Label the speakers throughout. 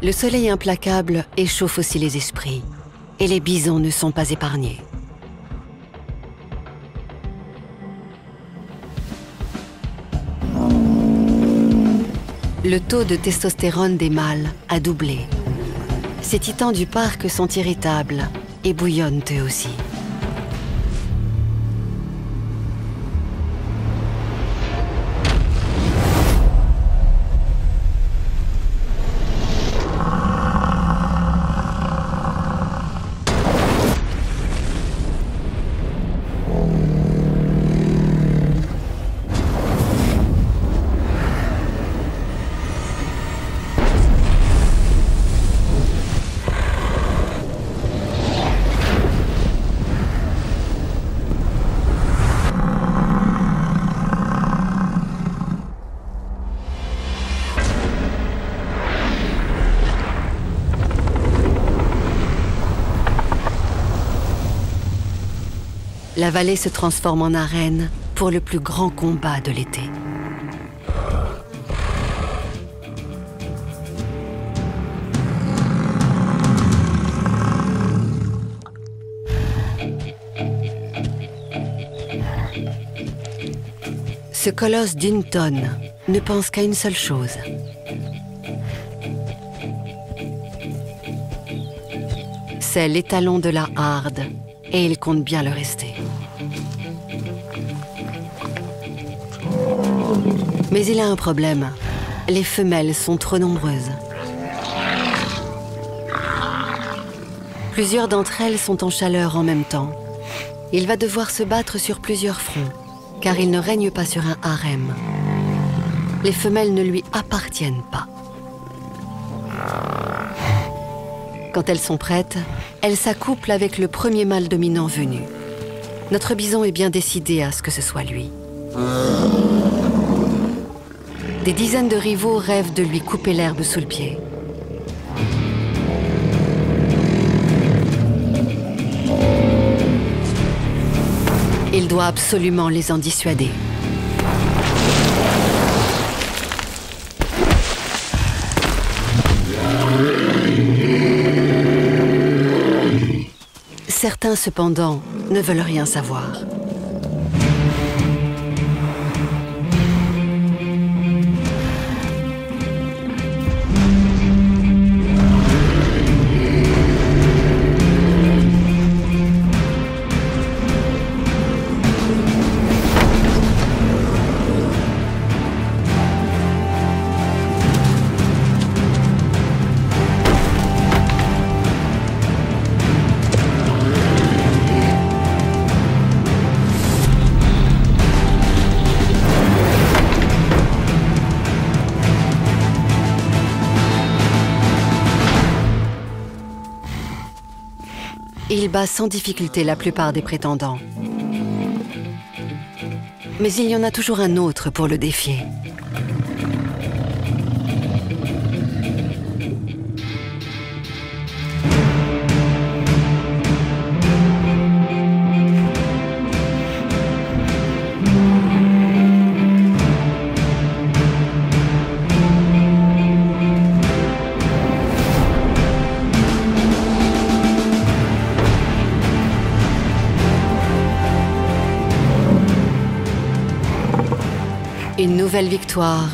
Speaker 1: Le soleil implacable échauffe aussi les esprits, et les bisons ne sont pas épargnés. Le taux de testostérone des mâles a doublé. Ces titans du parc sont irritables et bouillonnent eux aussi. La vallée se transforme en arène pour le plus grand combat de l'été. Ce colosse d'une tonne ne pense qu'à une seule chose. C'est l'étalon de la harde et il compte bien le rester. Mais il a un problème. Les femelles sont trop nombreuses. Plusieurs d'entre elles sont en chaleur en même temps. Il va devoir se battre sur plusieurs fronts, car il ne règne pas sur un harem. Les femelles ne lui appartiennent pas. Quand elles sont prêtes, elles s'accouplent avec le premier mâle dominant venu. Notre bison est bien décidé à ce que ce soit lui. Des dizaines de rivaux rêvent de lui couper l'herbe sous le pied. Il doit absolument les en dissuader. Certains, cependant, ne veulent rien savoir. Il bat sans difficulté la plupart des prétendants. Mais il y en a toujours un autre pour le défier. Une nouvelle victoire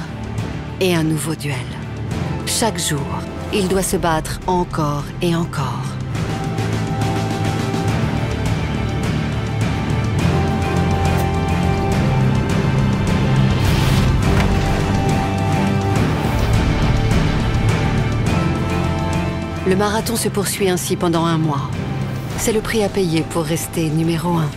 Speaker 1: et un nouveau duel. Chaque jour, il doit se battre encore et encore. Le marathon se poursuit ainsi pendant un mois. C'est le prix à payer pour rester numéro un.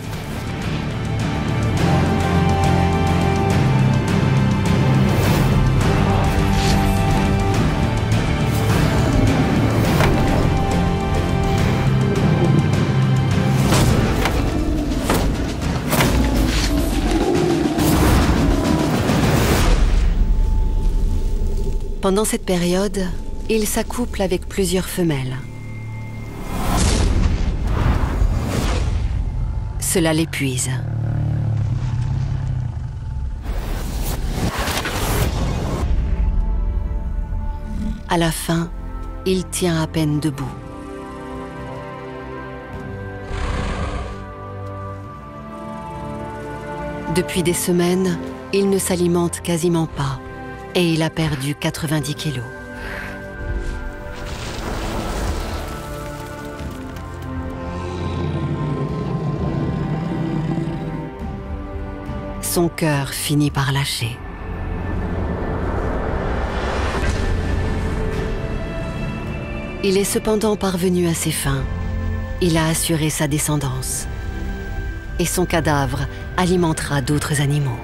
Speaker 1: Pendant cette période, il s'accouple avec plusieurs femelles. Cela l'épuise. À la fin, il tient à peine debout. Depuis des semaines, il ne s'alimente quasiment pas et il a perdu 90 kilos. Son cœur finit par lâcher. Il est cependant parvenu à ses fins. Il a assuré sa descendance. Et son cadavre alimentera d'autres animaux.